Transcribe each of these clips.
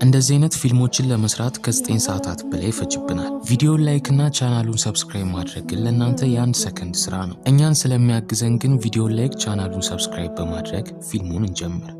እንደዚህ አይነት ፊልሞችን ለመስራት ከ9 ሰዓታት በላይ ይፈጅብናል። ቪዲዮን ላይክ እና ቻናሉን ሰብስክራይብ ማድረግ ግን ለእናንተ የአንድ ሰከንድ ስራ ነው። እኛን ስለሚያግዘን ግን ቪዲዮን ላይክ፣ ቻናሉን ሰብስክራይብ በማድረግ ፊልሙን እንጀምር።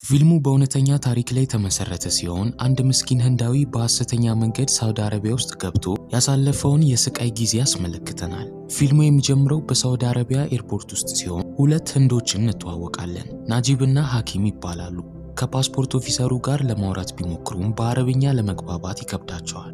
ፊልሙ በእውነተኛ ታሪክ ላይ የተመሰረተ ሲሆን አንድ ምስኪን ህንዳዊ በሐሰተኛ መንገድ ሳውዲ አረቢያ ውስጥ ገብቶ ያሳለፈውን የስቃይ ጊዜ ያስመለክተናል። ፊልሙ የሚጀምረው በሳውዲ አረቢያ ኤርፖርት ውስጥ ሲሆን ሁለት ህንዶችን እንተዋወቃለን። ናጂብ እና ሐኪም ይባላሉ። ከፓስፖርት ኦፊሰሩ ጋር ለማውራት ቢሞክሩም በአረብኛ ለመግባባት ይከብዳቸዋል።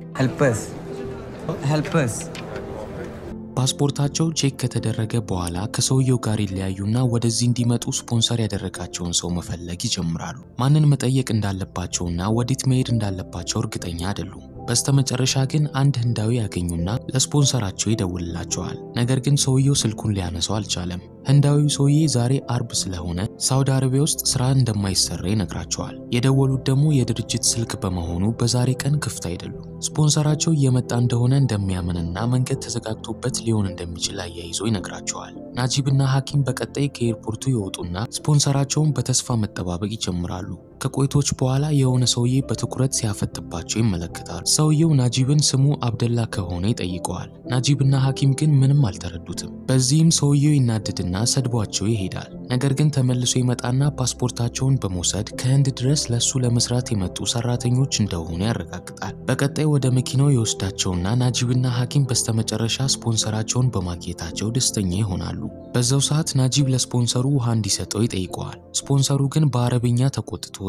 ፓስፖርታቸው check ከተደረገ በኋላ ከሰውየው ጋር ይለያዩና ወደዚህ እንዲመጡ ስፖንሰር ያደረጋቸውን ሰው መፈለግ ይጀምራሉ። ማንን መጠየቅ እንዳለባቸውና ወዴት መሄድ እንዳለባቸው እርግጠኛ አይደሉም። በስተመጨረሻ ግን አንድ ህንዳዊ ያገኙና ለስፖንሰራቸው ይደውልላቸዋል። ነገር ግን ሰውየው ስልኩን ሊያነሳው አልቻለም። ህንዳዊው ሰውዬ ዛሬ አርብ ስለሆነ ሳውዲ አረቢያ ውስጥ ስራ እንደማይሰራ ይነግራቸዋል። የደወሉት ደግሞ የድርጅት ስልክ በመሆኑ በዛሬ ቀን ክፍት አይደሉም። ስፖንሰራቸው እየመጣ እንደሆነ እንደሚያምንና መንገድ ተዘጋግቶበት ሊሆን እንደሚችል አያይዞ ይነግራቸዋል። ናጂብና ሐኪም በቀጣይ ከኤርፖርቱ ይወጡና ስፖንሰራቸውን በተስፋ መጠባበቅ ይጀምራሉ። ከቆይቶች በኋላ የሆነ ሰውዬ በትኩረት ሲያፈጥባቸው ይመለከታሉ። ሰውየው ናጂብን ስሙ አብደላ ከሆነ ይጠይቀዋል። ናጂብና ሐኪም ግን ምንም አልተረዱትም። በዚህም ሰውየው ይናደድና ሰድቧቸው ይሄዳል። ነገር ግን ተመልሶ ይመጣና ፓስፖርታቸውን በመውሰድ ከህንድ ድረስ ለሱ ለመስራት የመጡ ሰራተኞች እንደሆኑ ያረጋግጣል። በቀጣይ ወደ መኪናው የወስዳቸውና ናጂብና ሐኪም በስተመጨረሻ ስፖንሰራቸውን በማግኘታቸው ደስተኛ ይሆናሉ። በዛው ሰዓት ናጂብ ለስፖንሰሩ ውሃ እንዲሰጠው ይጠይቀዋል። ስፖንሰሩ ግን በአረብኛ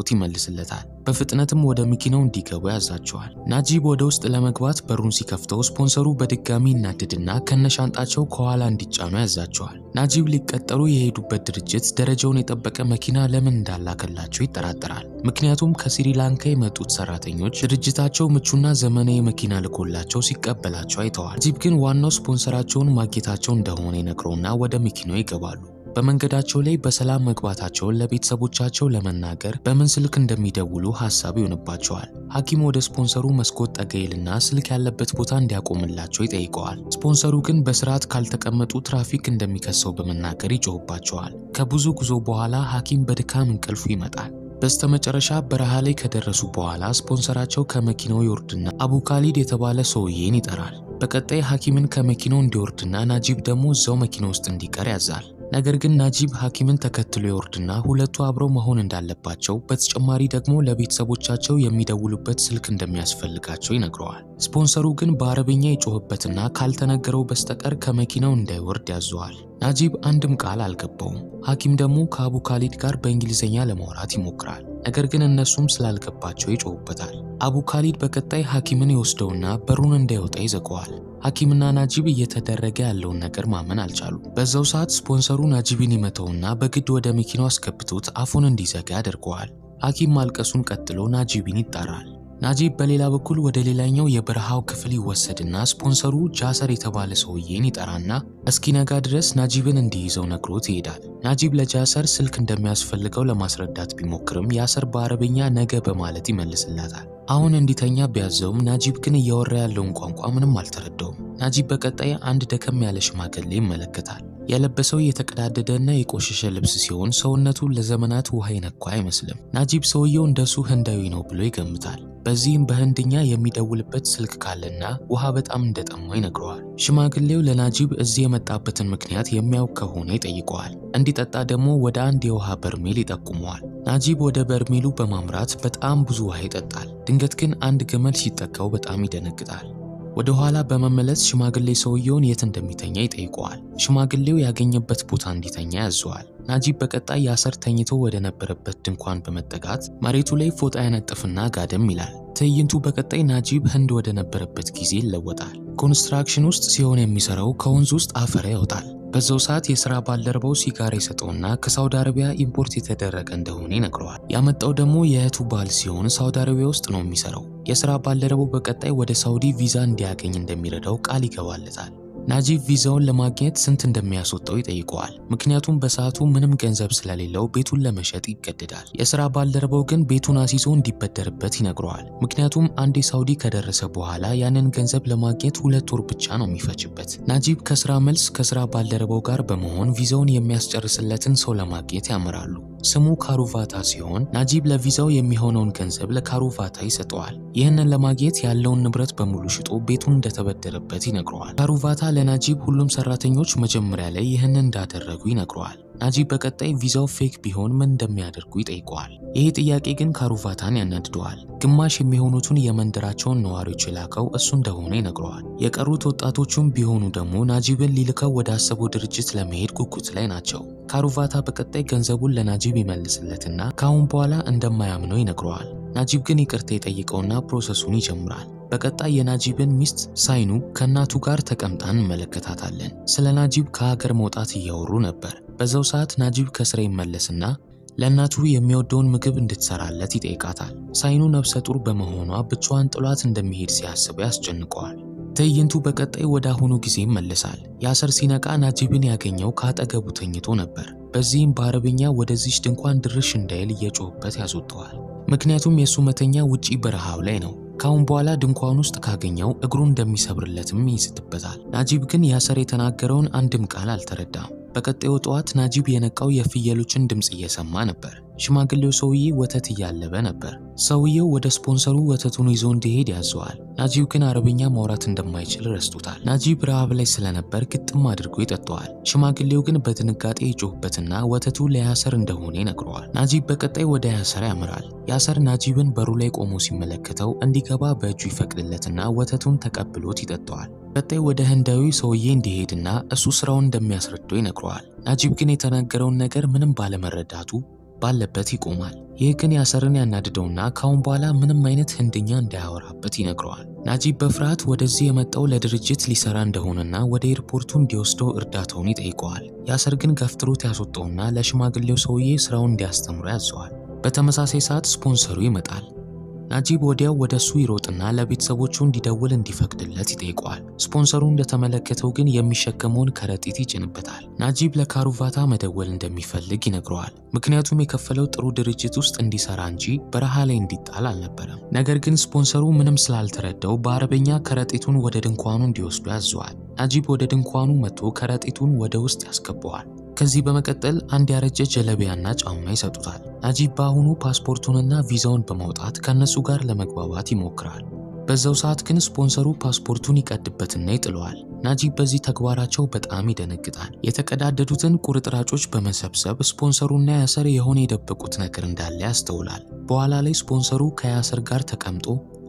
ተቆጥቶት ይመልስለታል። በፍጥነትም ወደ መኪናው እንዲገቡ ያዛቸዋል። ናጂብ ወደ ውስጥ ለመግባት በሩን ሲከፍተው ስፖንሰሩ በድጋሚ ይናደድና ከነሻንጣቸው ከኋላ እንዲጫኑ ያዛቸዋል። ናጂብ ሊቀጠሩ የሄዱበት ድርጅት ደረጃውን የጠበቀ መኪና ለምን እንዳላከላቸው ይጠራጠራል። ምክንያቱም ከስሪላንካ የመጡት ሰራተኞች ድርጅታቸው ምቹና ዘመናዊ መኪና ልኮላቸው ሲቀበላቸው አይተዋል። ናጂብ ግን ዋናው ስፖንሰራቸውን ማግኘታቸው እንደሆነ ይነግረውና ወደ መኪናው ይገባሉ። በመንገዳቸው ላይ በሰላም መግባታቸውን ለቤተሰቦቻቸው ለመናገር በምን ስልክ እንደሚደውሉ ሀሳብ ይሆንባቸዋል። ሐኪም ወደ ስፖንሰሩ መስኮት ጠገይልና ስልክ ያለበት ቦታ እንዲያቆምላቸው ይጠይቀዋል። ስፖንሰሩ ግን በስርዓት ካልተቀመጡ ትራፊክ እንደሚከሰው በመናገር ይጮህባቸዋል። ከብዙ ጉዞ በኋላ ሐኪም በድካም እንቅልፉ ይመጣል። በስተመጨረሻ በረሃ ላይ ከደረሱ በኋላ ስፖንሰራቸው ከመኪናው ይወርድና አቡ ካሊድ የተባለ ሰውዬን ይጠራል። በቀጣይ ሐኪምን ከመኪናው እንዲወርድና ናጂብ ደግሞ እዛው መኪና ውስጥ እንዲቀር ያዛል። ነገር ግን ናጂብ ሐኪምን ተከትሎ ይወርድና ሁለቱ አብረው መሆን እንዳለባቸው በተጨማሪ ደግሞ ለቤተሰቦቻቸው የሚደውሉበት ስልክ እንደሚያስፈልጋቸው ይነግረዋል። ስፖንሰሩ ግን በአረብኛ ይጮህበትና ካልተነገረው በስተቀር ከመኪናው እንዳይወርድ ያዘዋል። ናጂብ አንድም ቃል አልገባውም። ሐኪም ደግሞ ከአቡ ካሊድ ጋር በእንግሊዝኛ ለማውራት ይሞክራል። ነገር ግን እነሱም ስላልገባቸው ይጮሁበታል። አቡ ካሊድ በቀጣይ ሐኪምን ይወስደውና በሩን እንዳይወጣ ይዘጋዋል። ሐኪምና ናጂብ እየተደረገ ያለውን ነገር ማመን አልቻሉ። በዛው ሰዓት ስፖንሰሩ ናጂብን ይመተውና በግድ ወደ መኪናው አስገብቶት አፉን እንዲዘጋ ያደርገዋል። ሐኪም ማልቀሱን ቀጥሎ ናጂብን ይጣራል። ናጂብ በሌላ በኩል ወደ ሌላኛው የበረሃው ክፍል ይወሰድና ስፖንሰሩ ጃሰር የተባለ ሰውዬን ይጠራና እስኪነጋ ድረስ ናጂብን እንዲይዘው ነግሮት ይሄዳል። ናጂብ ለጃሰር ስልክ እንደሚያስፈልገው ለማስረዳት ቢሞክርም ጃሰር በአረብኛ ነገ በማለት ይመልስላታል። አሁን እንዲተኛ ቢያዘውም ናጂብ ግን እያወራ ያለውን ቋንቋ ምንም አልተረዳውም። ናጂብ በቀጣይ አንድ ደከም ያለ ሽማግሌ ይመለከታል። የለበሰው የተቀዳደደና የቆሸሸ ልብስ ሲሆን ሰውነቱ ለዘመናት ውሃ የነኳ አይመስልም። ናጂብ ሰውየው እንደሱ ህንዳዊ ነው ብሎ ይገምታል። በዚህም በህንድኛ የሚደውልበት ስልክ ካለና ውሃ በጣም እንደጠማው ይነግረዋል። ሽማግሌው ለናጂብ እዚህ የመጣበትን ምክንያት የሚያውቅ ከሆነ ይጠይቀዋል። እንዲጠጣ ደግሞ ወደ አንድ የውሃ በርሜል ይጠቁመዋል። ናጂብ ወደ በርሜሉ በማምራት በጣም ብዙ ውሃ ይጠጣል። ድንገት ግን አንድ ግመል ሲጠጋው በጣም ይደነግጣል። ወደ ኋላ በመመለስ ሽማግሌ ሰውየውን የት እንደሚተኛ ይጠይቀዋል። ሽማግሌው ያገኘበት ቦታ እንዲተኛ ያዘዋል። ናጂብ በቀጣይ ጃሰር ተኝቶ ወደ ነበረበት ድንኳን በመጠጋት መሬቱ ላይ ፎጣ ያነጥፍና ጋደም ይላል። ትዕይንቱ በቀጣይ ናጂብ ህንድ ወደ ነበረበት ጊዜ ይለወጣል። construction ውስጥ ሲሆን የሚሰራው ከወንዝ ውስጥ አፈር ያወጣል። በዛው ሰዓት የሥራ ባልደረባው ሲጋራ የሰጠውና ከሳውዲ አረቢያ import የተደረገ እንደሆነ ይነግረዋል። ያመጣው ደግሞ የእህቱ ባል ሲሆን ሳውዲ አረቢያ ውስጥ ነው የሚሰራው። የሥራ ባልደረባው በቀጣይ ወደ ሳውዲ ቪዛ እንዲያገኝ እንደሚረዳው ቃል ይገባለታል። ናጂብ ቪዛውን ለማግኘት ስንት እንደሚያስወጣው ይጠይቀዋል። ምክንያቱም በሰዓቱ ምንም ገንዘብ ስለሌለው ቤቱን ለመሸጥ ይገደዳል። የሥራ ባልደረባው ግን ቤቱን አስይዞ እንዲበደርበት ይነግረዋል። ምክንያቱም አንዴ ሳውዲ ከደረሰ በኋላ ያንን ገንዘብ ለማግኘት ሁለት ወር ብቻ ነው የሚፈጅበት። ናጂብ ከስራ መልስ ከስራ ባልደረባው ጋር በመሆን ቪዛውን የሚያስጨርስለትን ሰው ለማግኘት ያምራሉ። ስሙ ካሩቫታ ሲሆን ናጂብ ለቪዛው የሚሆነውን ገንዘብ ለካሩቫታ ይሰጠዋል። ይህንን ለማግኘት ያለውን ንብረት በሙሉ ሽጦ ቤቱን እንደተበደረበት ይነግረዋል። ካሩቫታ ለናጂብ ሁሉም ሰራተኞች መጀመሪያ ላይ ይህንን እንዳደረጉ ይነግረዋል። ናጂብ በቀጣይ ቪዛው fake ቢሆን ምን እንደሚያደርጉ ይጠይቀዋል። ይህ ጥያቄ ግን ካሩቫታን ያናድደዋል። ግማሽ የሚሆኑትን የመንደራቸውን ነዋሪዎች የላከው እሱ እንደሆነ ይነግረዋል። የቀሩት ወጣቶቹም ቢሆኑ ደግሞ ናጂብን ሊልከው ወደ አሰበው ድርጅት ለመሄድ ጉጉት ላይ ናቸው። ካሩቫታ በቀጣይ ገንዘቡን ለናጂብ ይመልስለትና ከአሁን በኋላ እንደማያምነው ይነግረዋል። ናጂብ ግን ይቅርታ ይጠይቀውና process ኡን ይጀምራል። በቀጣይ የናጂብን ሚስት ሳይኑ ከእናቱ ጋር ተቀምጣ እንመለከታታለን። ስለ ናጂብ ከሀገር መውጣት እያወሩ ነበር። በዛው ሰዓት ናጂብ ከስራ ይመለስና ለእናቱ የሚወደውን ምግብ እንድትሰራለት ይጠይቃታል። ሳይኑ ነፍሰ ጡር በመሆኗ ብቻዋን ጥሏት እንደሚሄድ ሲያስበው ያስጨንቀዋል። ትዕይንቱ በቀጣይ ወደ አሁኑ ጊዜ ይመለሳል። ያሰር ሲነቃ ናጂብን ያገኘው ከአጠገቡ ተኝቶ ነበር። በዚህም በአረብኛ ወደዚች ድንኳን ድርሽ እንዳይል እየጮህበት ያስወጠዋል። ምክንያቱም የእሱ መተኛ ውጪ በረሃው ላይ ነው። ካሁን በኋላ ድንኳን ውስጥ ካገኘው እግሩን እንደሚሰብርለትም ይስትበታል። ናጂብ ግን ያሰር የተናገረውን አንድም ቃል አልተረዳም። በቀጣዩ ጠዋት ናጂብ የነቃው የፍየሎችን ድምፅ እየሰማ ነበር። ሽማግሌው ሰውዬ ወተት እያለበ ነበር። ሰውየው ወደ ስፖንሰሩ ወተቱን ይዞ እንዲሄድ ያዘዋል። ናጂብ ግን አረብኛ ማውራት እንደማይችል ረስቶታል። ናጂብ ረሃብ ላይ ስለነበር ግጥም አድርጎ ይጠጣዋል። ሽማግሌው ግን በድንጋጤ ይጮህበትና ወተቱ ለያሰር እንደሆነ ይነግረዋል። ናጂብ በቀጣይ ወደ ያሰር ያምራል። ያሰር ናጂብን በሩ ላይ ቆሞ ሲመለከተው እንዲገባ በእጁ ይፈቅድለትና ወተቱን ተቀብሎት ይጠጣዋል። ቀጣይ ወደ ህንዳዊ ሰውዬ እንዲሄድና እሱ ስራውን እንደሚያስረዳው ይነግረዋል። ናጂብ ግን የተናገረውን ነገር ምንም ባለመረዳቱ ባለበት ይቆማል። ይህ ግን ያሰርን ያናድደውና ካሁን በኋላ ምንም አይነት ህንድኛ እንዳያወራበት ይነግረዋል። ናጂብ በፍርሃት ወደዚህ የመጣው ለድርጅት ሊሰራ እንደሆነና ወደ ኤርፖርቱ እንዲወስደው እርዳታውን ይጠይቀዋል። ያሰር ግን ገፍትሮት ያስወጣውና ለሽማግሌው ሰውዬ ስራውን እንዲያስተምሮ ያዘዋል። በተመሳሳይ ሰዓት ስፖንሰሩ ይመጣል። ናጂብ ወዲያው ወደ እሱ ይሮጥና ለቤተሰቦቹ እንዲደውል እንዲፈቅድለት ይጠይቀዋል። ስፖንሰሩ እንደተመለከተው ግን የሚሸከመውን ከረጢት ይጭንበታል። ናጂብ ለካሩቫታ መደወል እንደሚፈልግ ይነግረዋል። ምክንያቱም የከፈለው ጥሩ ድርጅት ውስጥ እንዲሰራ እንጂ በረሃ ላይ እንዲጣል አልነበረም። ነገር ግን ስፖንሰሩ ምንም ስላልተረዳው በአረበኛ ከረጢቱን ወደ ድንኳኑ እንዲወስዱ ያዘዋል። ናጂብ ወደ ድንኳኑ መጥቶ ከረጢቱን ወደ ውስጥ ያስገባዋል። ከዚህ በመቀጠል አንድ ያረጀ ጀለቢያና ጫማ ይሰጡታል። ናጂብ በአሁኑ ፓስፖርቱንና ቪዛውን በማውጣት ከእነሱ ጋር ለመግባባት ይሞክራል። በዛው ሰዓት ግን ስፖንሰሩ ፓስፖርቱን ይቀድበትና ይጥለዋል። ናጂብ በዚህ ተግባራቸው በጣም ይደነግጣል። የተቀዳደዱትን ቁርጥራጮች በመሰብሰብ ስፖንሰሩና ጃሰር የሆነ የደበቁት ነገር እንዳለ ያስተውላል። በኋላ ላይ ስፖንሰሩ ከያሰር ጋር ተቀምጦ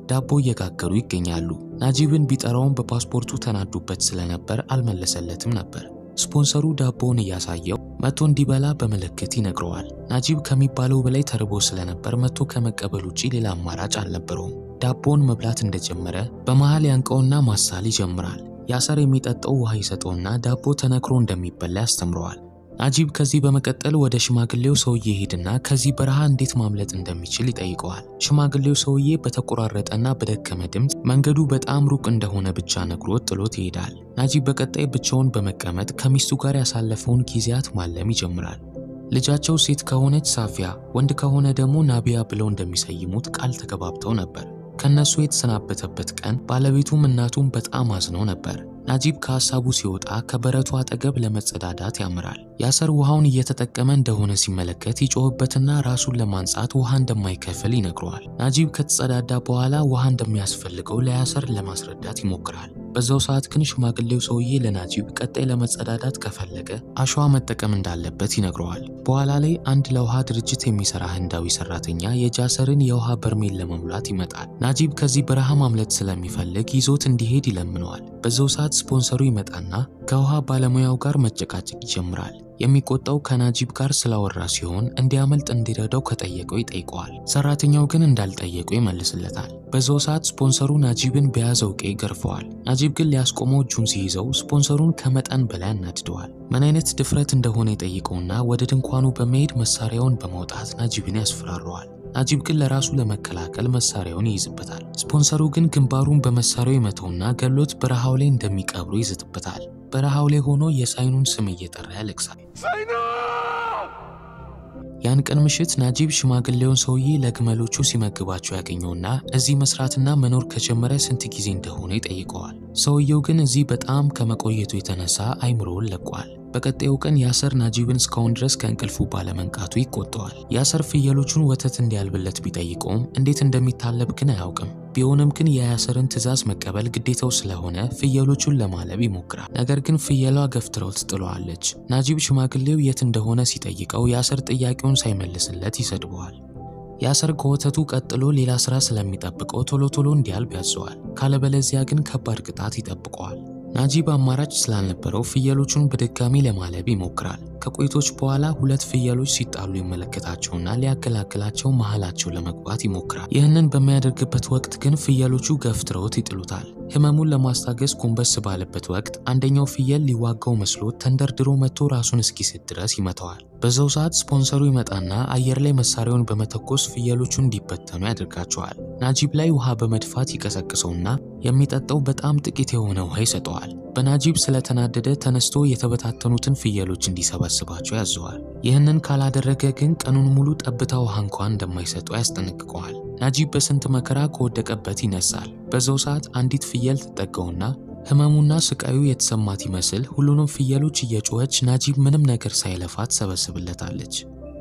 ዳቦ እየጋገሩ ይገኛሉ። ናጂብን ቢጠራውም በፓስፖርቱ ተናዱበት ስለነበር አልመለሰለትም ነበር። ስፖንሰሩ ዳቦውን እያሳየው መቶ እንዲበላ በምልክት ይነግረዋል። ናጂብ ከሚባለው በላይ ተርቦ ስለነበር መቶ ከመቀበል ውጪ ሌላ አማራጭ አልነበረውም። ዳቦውን መብላት እንደጀመረ በመሃል ያንቀውና ማሳል ይጀምራል። ያሰር የሚጠጣው ውሃ ይሰጠውና ዳቦ ተነክሮ እንደሚበላ ያስተምረዋል። ናጂብ ከዚህ በመቀጠል ወደ ሽማግሌው ሰውዬ ሄድና ከዚህ በረሃ እንዴት ማምለጥ እንደሚችል ይጠይቀዋል። ሽማግሌው ሰውዬ በተቆራረጠና በደከመ ድምፅ መንገዱ በጣም ሩቅ እንደሆነ ብቻ ነግሮት ጥሎት ይሄዳል። ናጂብ በቀጣይ ብቻውን በመቀመጥ ከሚስቱ ጋር ያሳለፈውን ጊዜያት ማለም ይጀምራል። ልጃቸው ሴት ከሆነች ሳፊያ፣ ወንድ ከሆነ ደግሞ ናቢያ ብለው እንደሚሰይሙት ቃል ተገባብተው ነበር። ከነሱ የተሰናበተበት ቀን ባለቤቱም እናቱም በጣም አዝነው ነበር። ናጂብ ከሀሳቡ ሲወጣ ከበረቱ አጠገብ ለመጸዳዳት ያምራል። ያሰር ውሃውን እየተጠቀመ እንደሆነ ሲመለከት ይጮህበትና ራሱን ለማንጻት ውሃ እንደማይከፍል ይነግረዋል። ናጂብ ከተጸዳዳ በኋላ ውሃ እንደሚያስፈልገው ለያሰር ለማስረዳት ይሞክራል። በዛው ሰዓት ግን ሽማግሌው ሰውዬ ለናጂብ ቀጣይ ለመጸዳዳት ከፈለገ አሸዋ መጠቀም እንዳለበት ይነግረዋል። በኋላ ላይ አንድ ለውሃ ድርጅት የሚሰራ ህንዳዊ ሰራተኛ የጃሰርን የውሃ በርሜል ለመሙላት ይመጣል። ናጂብ ከዚህ በረሃ ማምለጥ ስለሚፈልግ ይዞት እንዲሄድ ይለምነዋል። በዛው ሰዓት ስፖንሰሩ ይመጣና ከውሃ ባለሙያው ጋር መጨቃጨቅ ይጀምራል። የሚቆጣው ከናጂብ ጋር ስላወራ ሲሆን እንዲያመልጥ እንዲረዳው ከጠየቀው ይጠይቀዋል። ሰራተኛው ግን እንዳልጠየቀው ይመልስለታል። በዛው ሰዓት ስፖንሰሩ ናጂብን በያዘው ቄ ገርፈዋል። ናጂብ ግን ሊያስቆመው እጁን ሲይዘው ስፖንሰሩን ከመጠን በላይ አናድደዋል። ምን አይነት ድፍረት እንደሆነ ይጠይቀውና ወደ ድንኳኑ በመሄድ መሳሪያውን በማውጣት ናጂብን ያስፈራረዋል። ናጂብ ግን ለራሱ ለመከላከል መሳሪያውን ይይዝበታል። ስፖንሰሩ ግን ግንባሩን በመሳሪያው ይመተውና ገሎት በረሃው ላይ እንደሚቀብሩ ይዝትበታል። በረሃው ላይ ሆኖ የሳይኑን ስም እየጠራ ያለቅሳል። ያን ቀን ምሽት ናጂብ ሽማግሌውን ሰውዬ ለግመሎቹ ሲመግባቸው ያገኘውና እዚህ መስራትና መኖር ከጀመረ ስንት ጊዜ እንደሆነ ይጠይቀዋል። ሰውየው ግን እዚህ በጣም ከመቆየቱ የተነሳ አይምሮውን ለቋል። በቀጣዩ ቀን ያሰር ናጂብን እስካሁን ድረስ ከእንቅልፉ ባለመንቃቱ ይቆጠዋል። ያሰር ፍየሎቹን ወተት እንዲያልብለት ቢጠይቀውም እንዴት እንደሚታለብ ግን አያውቅም። ቢሆንም ግን የያሰርን ትዕዛዝ መቀበል ግዴታው ስለሆነ ፍየሎቹን ለማለብ ይሞክራል። ነገር ግን ፍየሏ ገፍትረው ትጥለዋለች። ናጂብ ሽማግሌው የት እንደሆነ ሲጠይቀው ያሰር ጥያቄውን ሳይመልስለት ይሰድበዋል። ያሰር ከወተቱ ቀጥሎ ሌላ ስራ ስለሚጠብቀው ቶሎ ቶሎ እንዲያልብ ያዘዋል። ካለበለዚያ ግን ከባድ ቅጣት ይጠብቀዋል። ናጂብ አማራጭ ስላልነበረው ፍየሎቹን በድጋሚ ለማለብ ይሞክራል። ከቆይቶች በኋላ ሁለት ፍየሎች ሲጣሉ ይመለከታቸውና ሊያገላግላቸው መሃላቸው ለመግባት ይሞክራል። ይህንን በሚያደርግበት ወቅት ግን ፍየሎቹ ገፍትረውት ይጥሉታል። ህመሙን ለማስታገስ ጎንበስ ባለበት ወቅት አንደኛው ፍየል ሊዋጋው መስሎት ተንደርድሮ መጥቶ ራሱን እስኪስት ድረስ ይመታዋል። በዛው ሰዓት ስፖንሰሩ ይመጣና አየር ላይ መሳሪያውን በመተኮስ ፍየሎቹ እንዲበተኑ ያደርጋቸዋል። ናጂብ ላይ ውሃ በመድፋት ይቀሰቅሰውና የሚጠጣው በጣም ጥቂት የሆነ ውሃ ይሰጠዋል። በናጂብ ስለተናደደ ተነስቶ የተበታተኑትን ፍየሎች እንዲሰበስባቸው ያዘዋል። ይህንን ካላደረገ ግን ቀኑን ሙሉ ጠብታ ውሃ እንኳን እንደማይሰጠው ያስጠነቅቀዋል። ናጂብ በስንት መከራ ከወደቀበት ይነሳል። በዛው ሰዓት አንዲት ፍየል ትጠጋውና ህመሙና ስቃዩ የተሰማት ይመስል ሁሉንም ፍየሎች እየጮኸች ናጂብ ምንም ነገር ሳይለፋ ትሰበስብለታለች።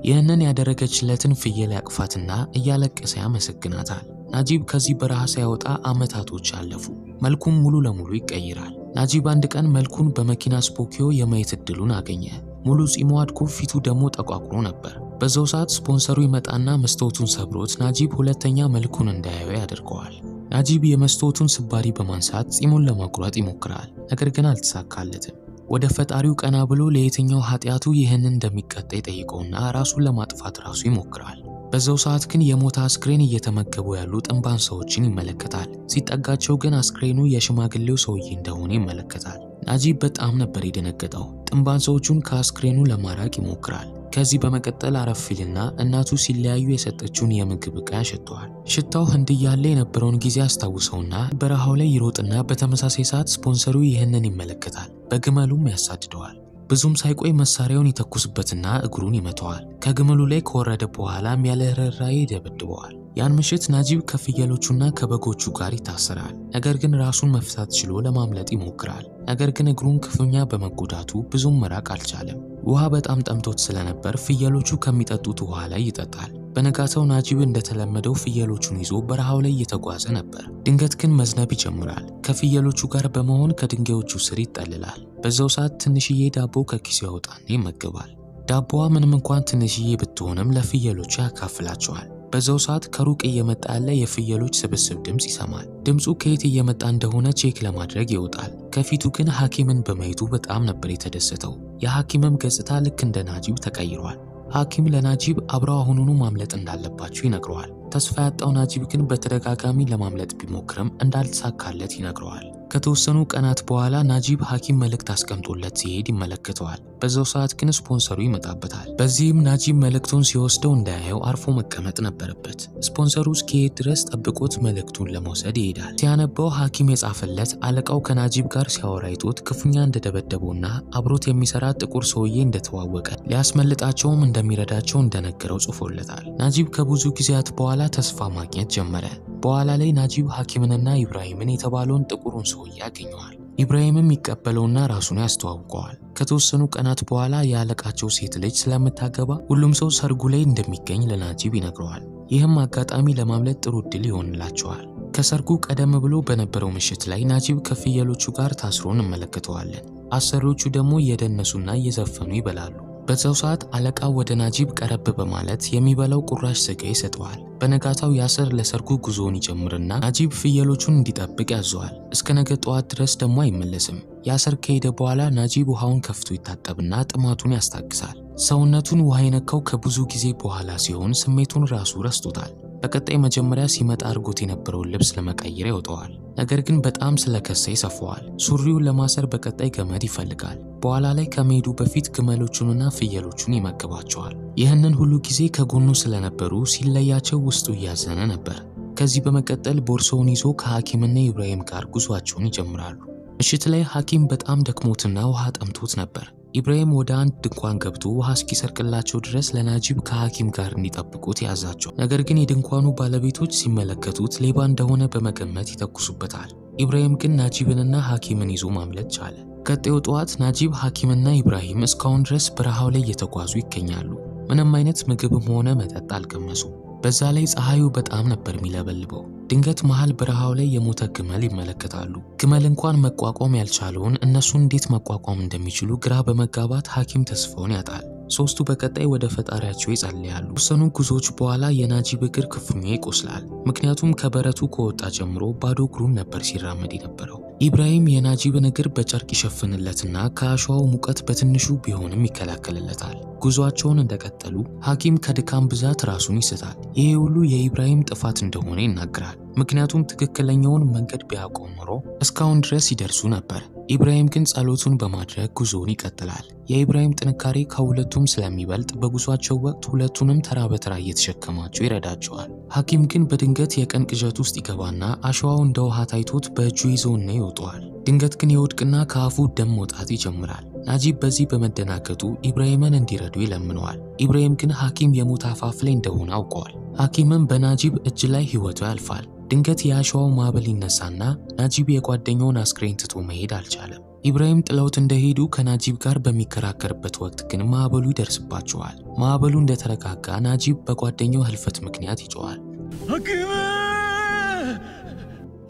ይህንን ያደረገችለትን ፍየል ያቅፋትና እያለቀሰ ያመሰግናታል። ናጂብ ከዚህ በረሃ ሳይወጣ ዓመታቶች አለፉ። መልኩም ሙሉ ለሙሉ ይቀይራል። ናጂብ አንድ ቀን መልኩን በመኪና ስፖኪዮ የማየት እድሉን አገኘ። ሙሉ ጺሙ አድጎ ፊቱ ደግሞ ጠቋቁሮ ነበር። በዛው ሰዓት ስፖንሰሩ ይመጣና መስታወቱን ሰብሮት ናጂብ ሁለተኛ መልኩን እንዳያየው ያደርገዋል። ናጂብ የመስታወቱን ስባሪ በማንሳት ጺሙን ለማቁረጥ ይሞክራል። ነገር ግን አልተሳካለትም። ወደ ፈጣሪው ቀና ብሎ ለየትኛው ኃጢአቱ ይህንን እንደሚቀጣ ይጠይቀውና ራሱን ለማጥፋት ራሱ ይሞክራል። በዛው ሰዓት ግን የሞተ አስክሬን እየተመገቡ ያሉ ጥንባን ሰዎችን ይመለከታል። ሲጠጋቸው ግን አስክሬኑ የሽማግሌው ሰውዬ እንደሆነ ይመለከታል። ናጂብ በጣም ነበር የደነገጠው። ጥንባን ሰዎቹን ከአስክሬኑ ለማራቅ ይሞክራል። ከዚህ በመቀጠል አረፍ ይልና እናቱ ሲለያዩ የሰጠችውን የምግብ ዕቃ ያሸተዋል። ሽታው ህንድ እያለ የነበረውን ጊዜ አስታውሰውና በረሃው ላይ ይሮጥና በተመሳሳይ ሰዓት ስፖንሰሩ ይህንን ይመለከታል። በግመሉም ያሳድደዋል። ብዙም ሳይቆይ መሳሪያውን ይተኩስበትና እግሩን ይመተዋል። ከግመሉ ላይ ከወረደ በኋላም ያለ ርኅራኄ ይደበድበዋል። ያን ምሽት ናጂብ ከፍየሎቹና ከበጎቹ ጋር ይታሰራል። ነገር ግን ራሱን መፍታት ችሎ ለማምለጥ ይሞክራል። ነገር ግን እግሩን ክፉኛ በመጎዳቱ ብዙም መራቅ አልቻለም። ውሃ በጣም ጠምቶት ስለነበር ፍየሎቹ ከሚጠጡት ውሃ ላይ ይጠጣል። በነጋታው ናጂብ እንደተለመደው ፍየሎቹን ይዞ በረሃው ላይ እየተጓዘ ነበር። ድንገት ግን መዝነብ ይጀምራል። ከፍየሎቹ ጋር በመሆን ከድንጋዮቹ ስር ይጠልላል። በዛው ሰዓት ትንሽዬ ዳቦ ከኪሱ ያወጣና ይመገባል። ዳቦዋ ምንም እንኳን ትንሽዬ ብትሆንም ለፍየሎቹ ያካፍላቸዋል። በዛው ሰዓት ከሩቅ እየመጣ ያለ የፍየሎች ስብስብ ድምፅ ይሰማል። ድምፁ ከየት እየመጣ እንደሆነ check ለማድረግ ይወጣል። ከፊቱ ግን ሐኪምን በማየቱ በጣም ነበር የተደሰተው። የሐኪምም ገጽታ ልክ እንደ ናጂብ ተቀይሯል። ሐኪም ለናጂብ አብረው አሁኑኑ ማምለጥ እንዳለባቸው ይነግረዋል። ተስፋ ያጣው ናጂብ ግን በተደጋጋሚ ለማምለጥ ቢሞክርም እንዳልተሳካለት ይነግረዋል። ከተወሰኑ ቀናት በኋላ ናጂብ ሐኪም መልእክት አስቀምጦለት ሲሄድ ይመለከተዋል። በዛው ሰዓት ግን ስፖንሰሩ ይመጣበታል። በዚህም ናጂብ መልእክቱን ሲወስደው እንዳያየው አርፎ መቀመጥ ነበረበት። ስፖንሰሩ እስኪሄድ ድረስ ጠብቆት መልእክቱን ለመውሰድ ይሄዳል። ሲያነበው ሐኪም የጻፈለት አለቃው ከናጂብ ጋር ሲያወራ አይቶት ክፉኛ እንደደበደበውና አብሮት የሚሰራ ጥቁር ሰውዬ እንደተዋወቀ ሊያስመልጣቸውም እንደሚረዳቸው እንደነገረው ጽፎለታል። ናጂብ ከብዙ ጊዜያት በኋላ ተስፋ ማግኘት ጀመረ። በኋላ ላይ ናጂብ ሐኪምንና ኢብራሂምን የተባለውን ጥቁሩን ሰውዬ ያገኘዋል። ኢብራሂምም ይቀበለውና ራሱን ያስተዋውቀዋል። ከተወሰኑ ቀናት በኋላ የአለቃቸው ሴት ልጅ ስለምታገባ ሁሉም ሰው ሰርጉ ላይ እንደሚገኝ ለናጂብ ይነግረዋል። ይህም አጋጣሚ ለማምለጥ ጥሩ ዕድል ይሆንላቸዋል። ከሰርጉ ቀደም ብሎ በነበረው ምሽት ላይ ናጂብ ከፍየሎቹ ጋር ታስሮ እንመለከተዋለን። አሰሪዎቹ ደግሞ እየደነሱና እየዘፈኑ ይበላሉ። በዛው ሰዓት አለቃው ወደ ናጂብ ቀረብ በማለት የሚበላው ቁራሽ ስጋ ይሰጠዋል። በነጋታው ያሰር ለሰርጉ ጉዞውን ይጀምርና ናጂብ ፍየሎቹን እንዲጠብቅ ያዘዋል። እስከ ነገ ጠዋት ድረስ ደግሞ አይመለስም። ያሰር ከሄደ በኋላ ናጂብ ውሃውን ከፍቶ ይታጠብና ጥማቱን ያስታግሳል። ሰውነቱን ውሃ የነካው ከብዙ ጊዜ በኋላ ሲሆን ስሜቱን ራሱ ረስቶታል። በቀጣይ መጀመሪያ ሲመጣ አድርጎት የነበረውን ልብስ ለመቀየር ያወጣዋል። ነገር ግን በጣም ስለከሳ ይሰፋዋል። ሱሪውን ለማሰር በቀጣይ ገመድ ይፈልጋል። በኋላ ላይ ከመሄዱ በፊት ግመሎቹንና ፍየሎቹን ይመግባቸዋል። ይህንን ሁሉ ጊዜ ከጎኑ ስለነበሩ ሲለያቸው ውስጡ እያዘነ ነበር። ከዚህ በመቀጠል ቦርሳውን ይዞ ከሐኪምና ኢብራሂም ጋር ጉዟቸውን ይጀምራሉ። ምሽት ላይ ሐኪም በጣም ደክሞትና ውሃ ጠምቶት ነበር። ኢብራሂም ወደ አንድ ድንኳን ገብቶ ውሃ እስኪሰርቅላቸው ድረስ ለናጂብ ከሐኪም ጋር እንዲጠብቁት ያዛቸው። ነገር ግን የድንኳኑ ባለቤቶች ሲመለከቱት ሌባ እንደሆነ በመገመት ይተኩሱበታል። ኢብራሂም ግን ናጂብንና ሐኪምን ይዞ ማምለጥ ቻለ። ቀጣዩ ጠዋት ናጂብ ሐኪምና ኢብራሂም እስካሁን ድረስ በረሃው ላይ እየተጓዙ ይገኛሉ። ምንም አይነት ምግብም ሆነ መጠጥ አልቀመሱም። በዛ ላይ ፀሐዩ በጣም ነበር የሚለበልበው። ድንገት መሃል በረሃው ላይ የሞተ ግመል ይመለከታሉ። ግመል እንኳን መቋቋም ያልቻለውን እነሱ እንዴት መቋቋም እንደሚችሉ ግራ በመጋባት ሐኪም ተስፋውን ያጣል። ሶስቱ በቀጣይ ወደ ፈጣሪያቸው ይጸልያሉ። የተወሰኑ ጉዞዎች በኋላ የናጂብ እግር ክፉኛ ይቆስላል። ምክንያቱም ከበረቱ ከወጣ ጀምሮ ባዶ እግሩን ነበር ሲራመድ የነበረው። ኢብራሂም የናጂብን እግር በጨርቅ ይሸፍንለትና ከአሸዋው ሙቀት በትንሹ ቢሆንም ይከላከልለታል። ጉዟቸውን እንደቀጠሉ ሐኪም ከድካም ብዛት ራሱን ይስታል። ይሄ ሁሉ የኢብራሂም ጥፋት እንደሆነ ይናገራል። ምክንያቱም ትክክለኛውን መንገድ ቢያውቀው ኖሮ እስካሁን ድረስ ይደርሱ ነበር። ኢብራሂም ግን ጸሎቱን በማድረግ ጉዞውን ይቀጥላል። የኢብራሂም ጥንካሬ ከሁለቱም ስለሚበልጥ በጉዟቸው ወቅት ሁለቱንም ተራ በተራ እየተሸከማቸው ይረዳቸዋል። ሐኪም ግን በድንገት የቀን ቅዠት ውስጥ ይገባና አሸዋው እንደ ውሃ ታይቶት በእጁ ይዘውና ይወጠዋል። ድንገት ግን የወድቅና ከአፉ ደም መውጣት ይጀምራል። ናጂብ በዚህ በመደናገጡ ኢብራሂምን እንዲረዱ ይለምነዋል። ኢብራሂም ግን ሐኪም የሞት አፋፍ ላይ እንደሆነ አውቀዋል። ሐኪምም በናጂብ እጅ ላይ ሕይወቱ ያልፋል። ድንገት የአሸዋው ማዕበል ይነሳና ናጂብ የጓደኛውን አስክሬን ትቶ መሄድ አልቻለም። ኢብራሂም ጥለውት እንደሄዱ ከናጂብ ጋር በሚከራከርበት ወቅት ግን ማዕበሉ ይደርስባቸዋል። ማዕበሉ እንደተረጋጋ ናጂብ በጓደኛው ህልፈት ምክንያት ይጮዋል።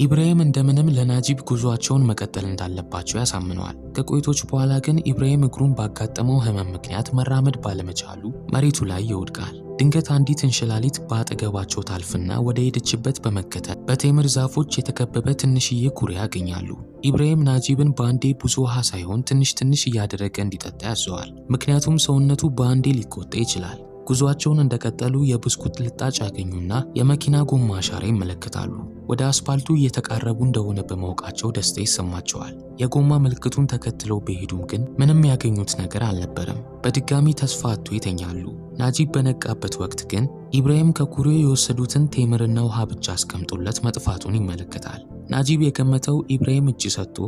ኢብራሂም እንደምንም ለናጂብ ጉዟቸውን መቀጠል እንዳለባቸው ያሳምነዋል። ከቆይቶች በኋላ ግን ኢብራሂም እግሩን ባጋጠመው ህመም ምክንያት መራመድ ባለመቻሉ መሬቱ ላይ ይወድቃል። ድንገት አንዲት እንሽላሊት በአጠገባቸው ታልፍና ወደ ሄደችበት በመከተል በቴምር ዛፎች የተከበበ ትንሽዬ ኩሬ ያገኛሉ። ኢብራሂም ናጂብን በአንዴ ብዙ ውሃ ሳይሆን ትንሽ ትንሽ እያደረገ እንዲጠጣ ያዘዋል። ምክንያቱም ሰውነቱ በአንዴ ሊቆጣ ይችላል። ጉዟቸውን እንደቀጠሉ የብስኩት ልጣጭ ያገኙና የመኪና ጎማ አሻራ ይመለከታሉ። ወደ አስፓልቱ እየተቃረቡ እንደሆነ በማወቃቸው ደስታ ይሰማቸዋል። የጎማ ምልክቱን ተከትለው ቢሄዱም ግን ምንም ያገኙት ነገር አልነበረም። በድጋሚ ተስፋ አጥቶ ይተኛሉ። ናጂብ በነቃበት ወቅት ግን ኢብራሂም ከኩሬው የወሰዱትን ቴምርና ውሃ ብቻ አስቀምጦለት መጥፋቱን ይመለከታል። ናጂብ የገመተው ኢብራሂም እጅ ሰጥቶ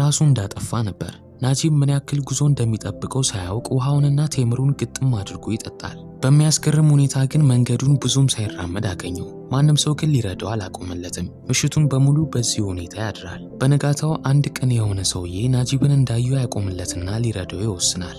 ራሱ እንዳጠፋ ነበር። ናጂብ ምን ያክል ጉዞ እንደሚጠብቀው ሳያውቅ ውሃውንና ቴምሩን ግጥም አድርጎ ይጠጣል። በሚያስገርም ሁኔታ ግን መንገዱን ብዙም ሳይራመድ አገኘው። ማንም ሰው ግን ሊረዳው አላቆመለትም። ምሽቱን በሙሉ በዚህ ሁኔታ ያድራል። በነጋታው አንድ ቅን የሆነ ሰውዬ ናጂብን እንዳዩ ያቆምለትና ሊረዳው ይወስናል።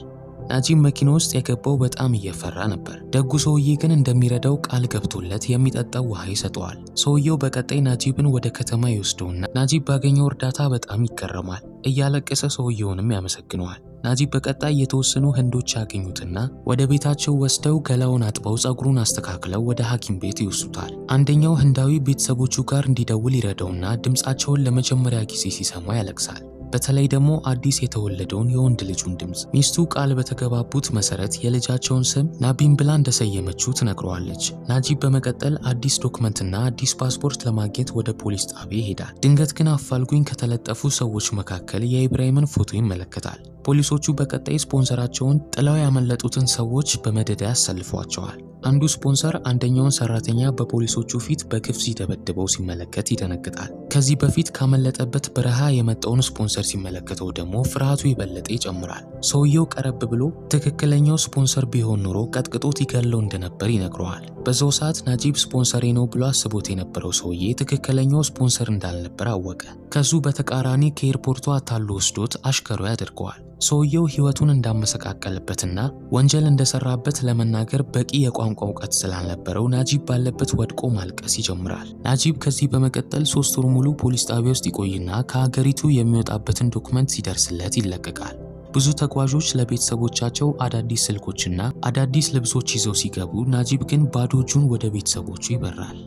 ናጂብ መኪና ውስጥ የገባው በጣም እየፈራ ነበር። ደጉ ሰውዬ ግን እንደሚረዳው ቃል ገብቶለት የሚጠጣው ውሃ ይሰጠዋል። ሰውየው በቀጣይ ናጂብን ወደ ከተማ ይወስደውና ናጂብ ባገኘው እርዳታ በጣም ይገረማል። እያለቀሰ ሰውየውንም ያመሰግነዋል። ናጂብ በቀጣይ የተወሰኑ ህንዶች ያገኙትና ወደ ቤታቸው ወስደው ገላውን አጥበው ጸጉሩን አስተካክለው ወደ ሐኪም ቤት ይወስዱታል። አንደኛው ህንዳዊ ቤተሰቦቹ ጋር እንዲደውል ይረዳውና ድምፃቸውን ለመጀመሪያ ጊዜ ሲሰማ ያለቅሳል። በተለይ ደግሞ አዲስ የተወለደውን የወንድ ልጁን ድምፅ። ሚስቱ ቃል በተገባቡት መሰረት የልጃቸውን ስም ናቢን ብላ እንደሰየመችው ትነግረዋለች። ናጂብ በመቀጠል አዲስ ዶክመንትና አዲስ ፓስፖርት ለማግኘት ወደ ፖሊስ ጣቢያ ይሄዳል። ድንገት ግን አፋልጉኝ ከተለጠፉ ሰዎች መካከል የኢብራሂምን ፎቶ ይመለከታል። ፖሊሶቹ በቀጣይ ስፖንሰራቸውን ጥለው ያመለጡትን ሰዎች በመደዳ ያሰልፏቸዋል። አንዱ ስፖንሰር አንደኛውን ሰራተኛ በፖሊሶቹ ፊት በግፍ ሲደበድበው ሲመለከት ይደነግጣል። ከዚህ በፊት ካመለጠበት በረሃ የመጣውን ስፖንሰር ሲመለከተው ደግሞ ፍርሃቱ የበለጠ ይጨምራል። ሰውየው ቀረብ ብሎ ትክክለኛው ስፖንሰር ቢሆን ኖሮ ቀጥቅጦት ይገለው እንደነበር ይነግረዋል። በዛው ሰዓት ናጂብ ስፖንሰሬ ነው ብሎ አስቦት የነበረው ሰውዬ ትክክለኛው ስፖንሰር እንዳልነበር አወቀ። ከዚህ በተቃራኒ ከኤርፖርቱ አታሎ ወስዶት አሽከሩ ያደርገዋል። ሰውየው ህይወቱን እንዳመሰቃቀለበትና ወንጀል እንደሰራበት ለመናገር በቂ የቋንቋ እውቀት ስላልነበረው ናጂብ ባለበት ወድቆ ማልቀስ ይጀምራል። ናጂብ ከዚህ በመቀጠል ሶስት ወር ሙሉ ፖሊስ ጣቢያ ውስጥ ይቆይና ከሀገሪቱ የሚወጣበትን document ሲደርስለት ይለቀቃል። ብዙ ተጓዦች ለቤተሰቦቻቸው አዳዲስ ስልኮችና አዳዲስ ልብሶች ይዘው ሲገቡ፣ ናጂብ ግን ባዶ እጁን ወደ ቤተሰቦቹ ይበራል።